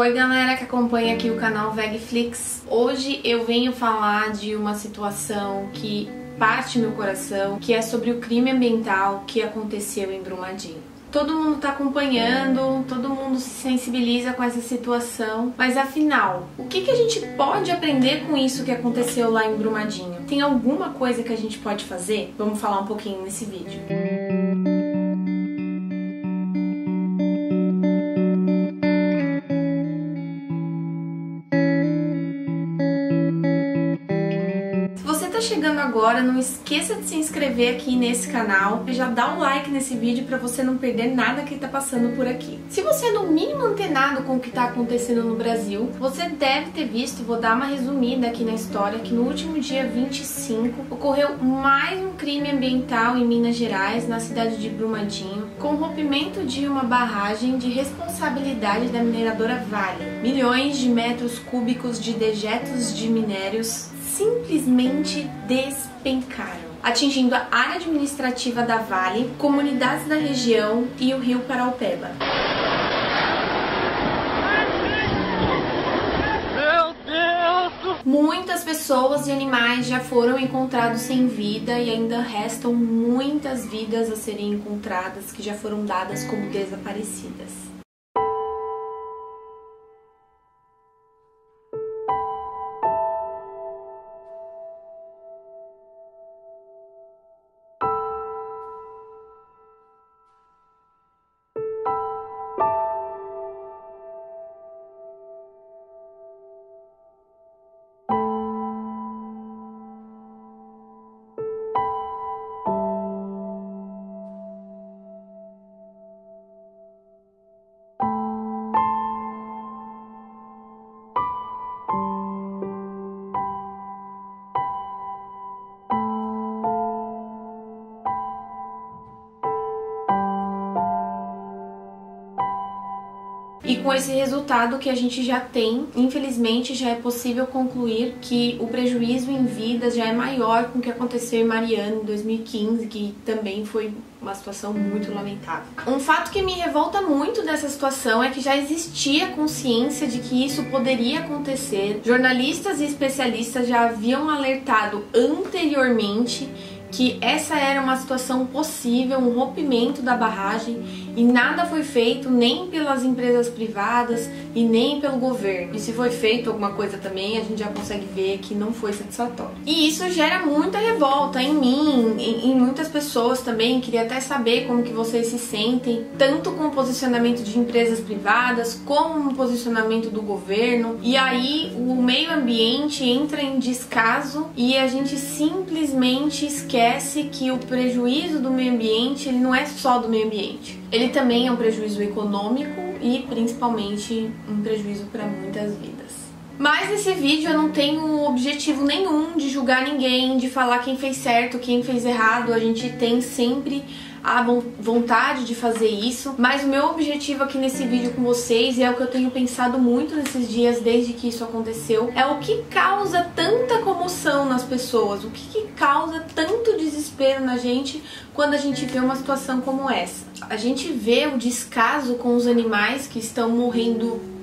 Oi galera que acompanha aqui o canal Vegflix. Hoje eu venho falar de uma situação que parte meu coração, que é sobre o crime ambiental que aconteceu em Brumadinho. Todo mundo está acompanhando, todo mundo se sensibiliza com essa situação, mas afinal, o que, que a gente pode aprender com isso que aconteceu lá em Brumadinho? Tem alguma coisa que a gente pode fazer? Vamos falar um pouquinho nesse vídeo. Chegando agora, não esqueça de se inscrever aqui nesse canal e já dá o like nesse vídeo para você não perder nada que tá passando por aqui. Se você é no mínimo antenado com o que tá acontecendo no Brasil, você deve ter visto, vou dar uma resumida aqui na história, que no último dia 25 ocorreu mais um crime ambiental em Minas Gerais, na cidade de Brumadinho, com o rompimento de uma barragem de responsabilidade da mineradora Vale. Milhões de metros cúbicos de dejetos de minérios simplesmente despencaram, atingindo a área administrativa da Vale, comunidades da região e o rio Paraupeba. Muitas pessoas e animais já foram encontrados sem vida e ainda restam muitas vidas a serem encontradas que já foram dadas como desaparecidas. E com esse resultado que a gente já tem, infelizmente já é possível concluir que o prejuízo em vidas já é maior com o que aconteceu em Mariana em 2015, que também foi uma situação muito lamentável. Um fato que me revolta muito dessa situação é que já existia consciência de que isso poderia acontecer. Jornalistas e especialistas já haviam alertado anteriormente que essa era uma situação possível, um rompimento da barragem e nada foi feito nem pelas empresas privadas e nem pelo governo. E se foi feito alguma coisa também, a gente já consegue ver que não foi satisfatório. E isso gera muita revolta em mim, em, em muitas pessoas também. Queria até saber como que vocês se sentem, tanto com o posicionamento de empresas privadas, como o posicionamento do governo. E aí o meio ambiente entra em descaso e a gente simplesmente esquece esquece que o prejuízo do meio ambiente ele não é só do meio ambiente. Ele também é um prejuízo econômico e principalmente um prejuízo para muitas vidas. Mas nesse vídeo eu não tenho objetivo nenhum de julgar ninguém, de falar quem fez certo, quem fez errado. A gente tem sempre a vontade de fazer isso, mas o meu objetivo aqui nesse vídeo com vocês, e é o que eu tenho pensado muito nesses dias desde que isso aconteceu, é o que causa tanta comoção nas pessoas, o que, que causa tanto desespero na gente quando a gente vê uma situação como essa. A gente vê o descaso com os animais que estão morrendo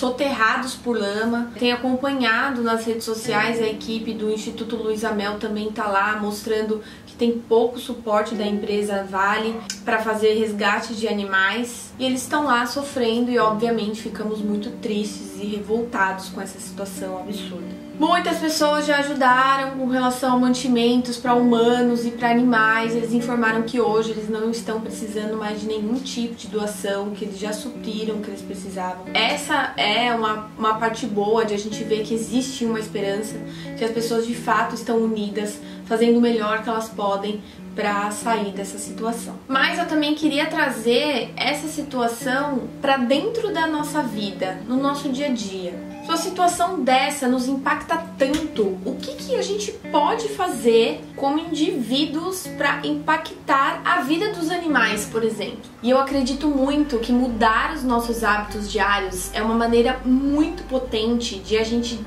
soterrados por lama. Tem acompanhado nas redes sociais a equipe do Instituto Luiz Amel também está lá mostrando que tem pouco suporte da empresa Vale para fazer resgate de animais e eles estão lá sofrendo e obviamente ficamos muito tristes e revoltados com essa situação absurda. Muitas pessoas já ajudaram com relação a mantimentos para humanos e para animais. Eles informaram que hoje eles não estão precisando mais de nenhum tipo de doação, que eles já supriram o que eles precisavam. Essa é uma, uma parte boa de a gente ver que existe uma esperança, que as pessoas de fato estão unidas, fazendo o melhor que elas podem para sair dessa situação. Mas eu também queria trazer essa situação para dentro da nossa vida, no nosso dia a dia. Se situação dessa nos impacta tanto, o que, que a gente pode fazer como indivíduos para impactar a vida dos animais, por exemplo? E eu acredito muito que mudar os nossos hábitos diários é uma maneira muito potente de a gente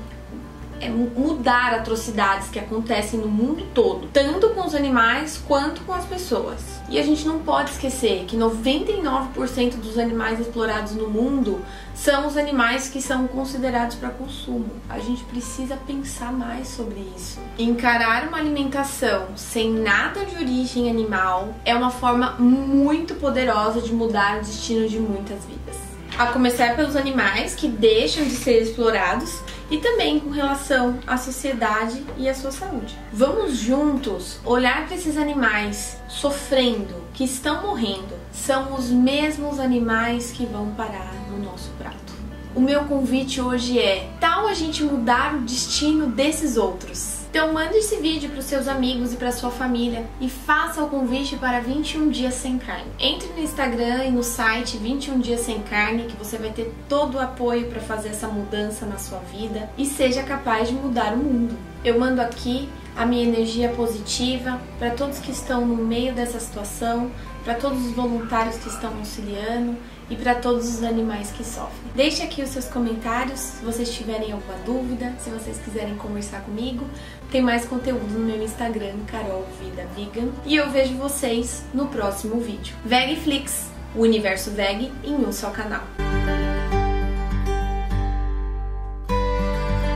mudar atrocidades que acontecem no mundo todo, tanto com os animais quanto com as pessoas. E a gente não pode esquecer que 99% dos animais explorados no mundo são os animais que são considerados para consumo. A gente precisa pensar mais sobre isso. Encarar uma alimentação sem nada de origem animal é uma forma muito poderosa de mudar o destino de muitas vidas. A começar pelos animais que deixam de ser explorados e também com relação à sociedade e à sua saúde. Vamos juntos olhar para esses animais sofrendo, que estão morrendo. São os mesmos animais que vão parar no nosso prato. O meu convite hoje é: tal a gente mudar o destino desses outros? Então mande esse vídeo para os seus amigos e para sua família e faça o convite para 21 dias sem carne. Entre no Instagram e no site 21 dias sem carne que você vai ter todo o apoio para fazer essa mudança na sua vida e seja capaz de mudar o mundo. Eu mando aqui a minha energia positiva para todos que estão no meio dessa situação, para todos os voluntários que estão auxiliando e para todos os animais que sofrem. Deixe aqui os seus comentários se vocês tiverem alguma dúvida, se vocês quiserem conversar comigo. Tem mais conteúdo no meu Instagram, Carol Vida Vegan. E eu vejo vocês no próximo vídeo. Vegflix, o universo veg em um só canal.